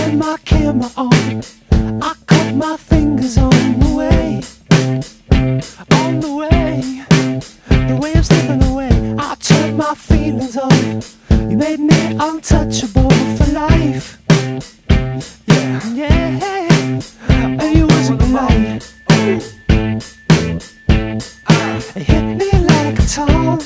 turn my camera on. I cut my fingers on the way, on the way, the way I'm slipping away. I turned my feelings on. You made me untouchable for life. Yeah, yeah, and you wasn't right. It hit me like a ton.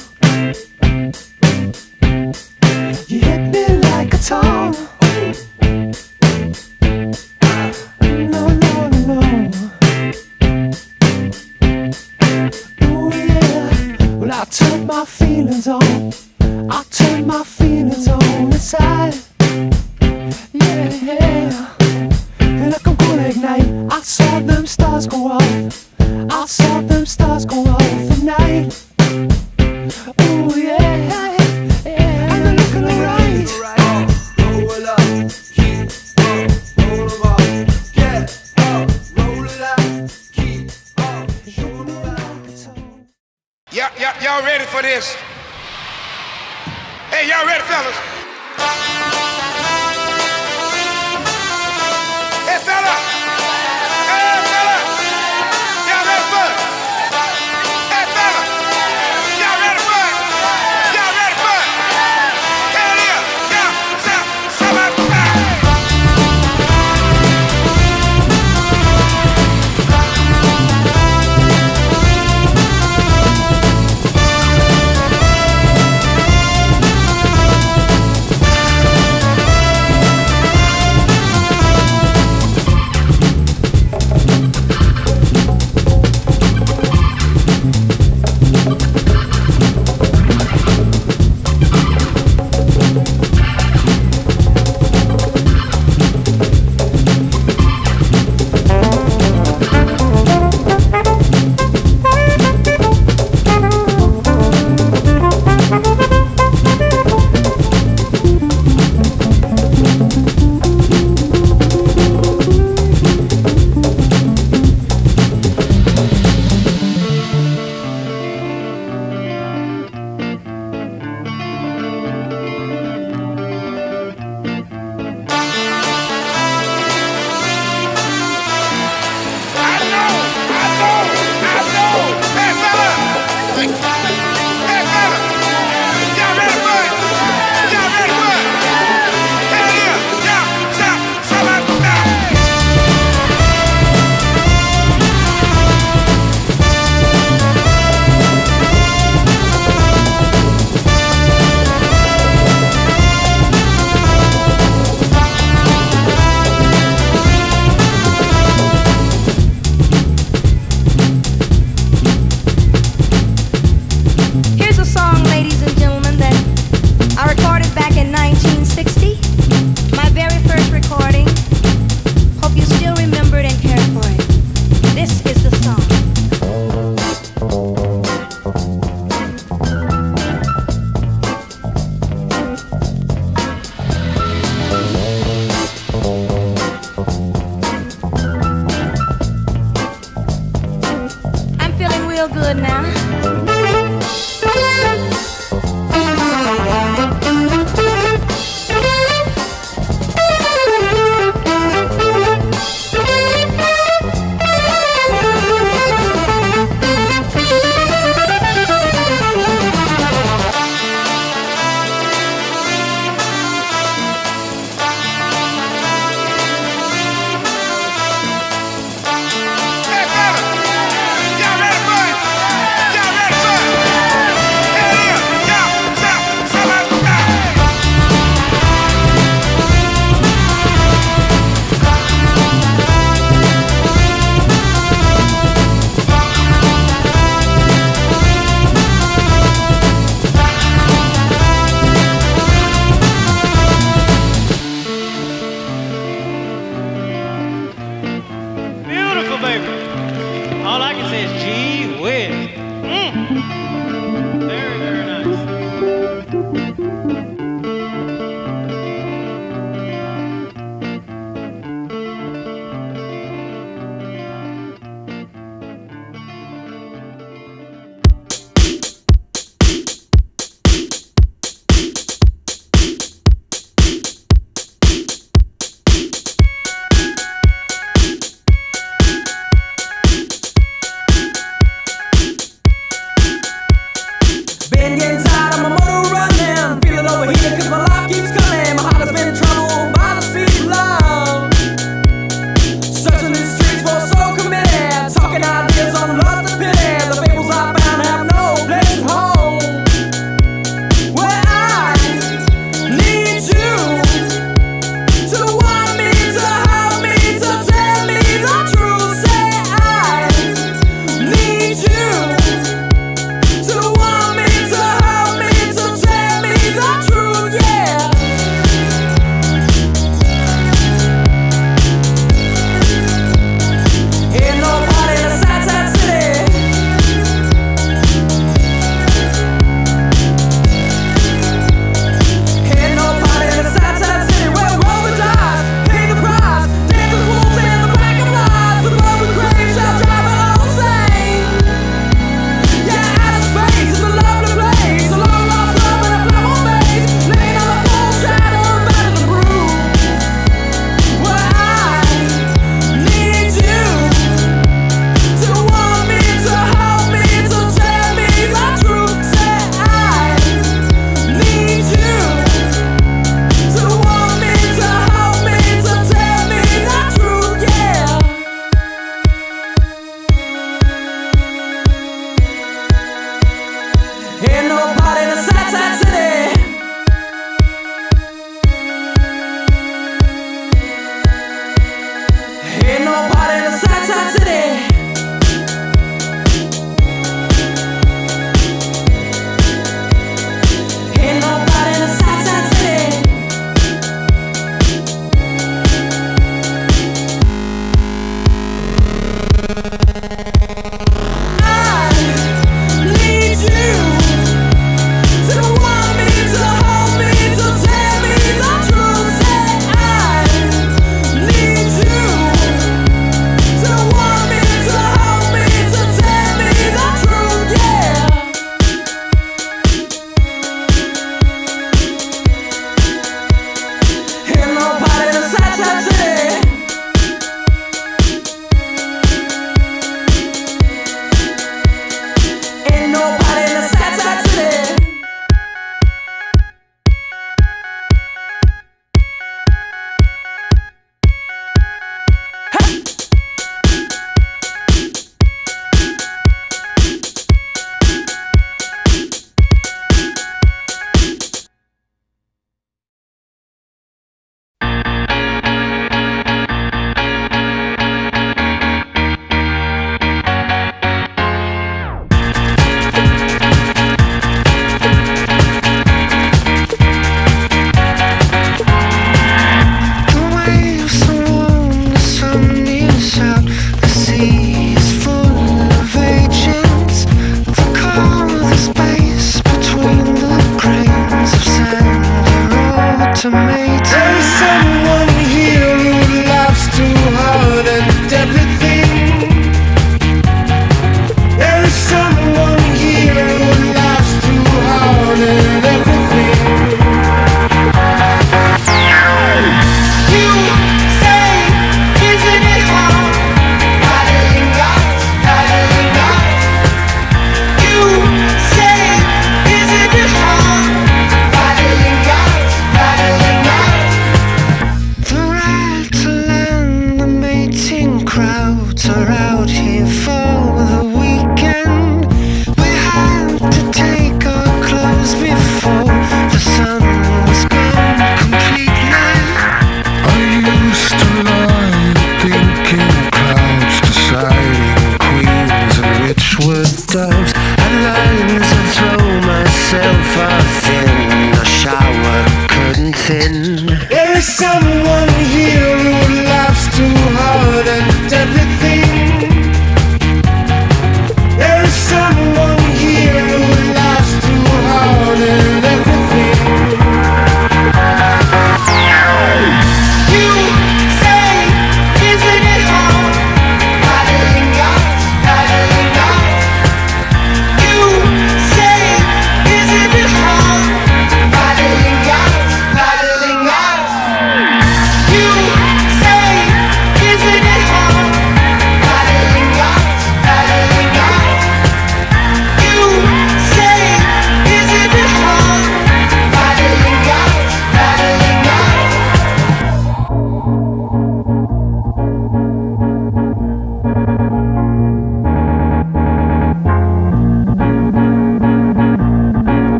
Feel like I'm gonna ignite. I saw them stars go off. I saw them stars go off at night. Ooh, yeah, yeah. And they're looking alright. Roll up, keep up, roll up, get up, roll it up, keep up, show me. Y'all, y'all, y'all ready for this? Hey, y'all ready, fellas? All I can say is, gee whiz. Mm. Nobody in a